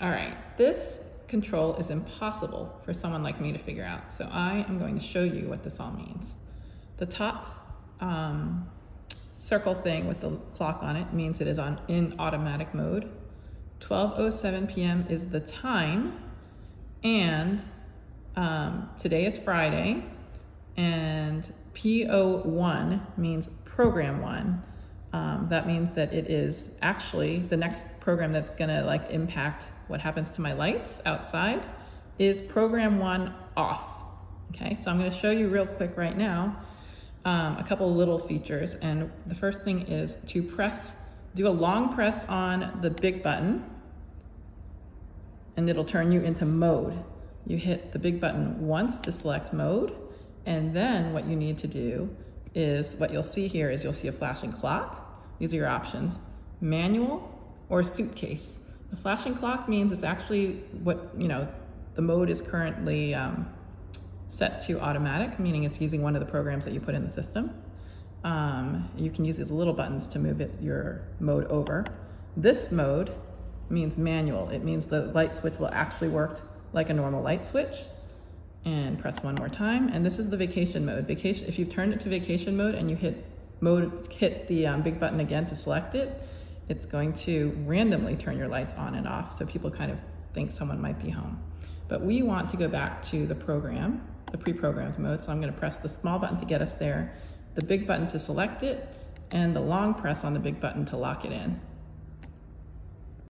All right, this control is impossible for someone like me to figure out. So I am going to show you what this all means. The top um, circle thing with the clock on it means it is on in automatic mode. 12.07 p.m. is the time and um, today is Friday and PO1 means program one. Um, that means that it is actually the next program that's gonna like impact what happens to my lights outside is program one off. Okay, so I'm gonna show you real quick right now um, a couple little features. And the first thing is to press, do a long press on the big button and it'll turn you into mode. You hit the big button once to select mode. And then what you need to do is what you'll see here is you'll see a flashing clock. These are your options, manual or suitcase. The flashing clock means it's actually what, you know, the mode is currently um, set to automatic, meaning it's using one of the programs that you put in the system. Um, you can use these little buttons to move it, your mode over. This mode means manual. It means the light switch will actually work like a normal light switch. And press one more time. And this is the vacation mode. Vacation. If you've turned it to vacation mode and you hit mode, hit the um, big button again to select it, it's going to randomly turn your lights on and off so people kind of think someone might be home. But we want to go back to the program, the pre-programmed mode, so I'm gonna press the small button to get us there, the big button to select it, and the long press on the big button to lock it in.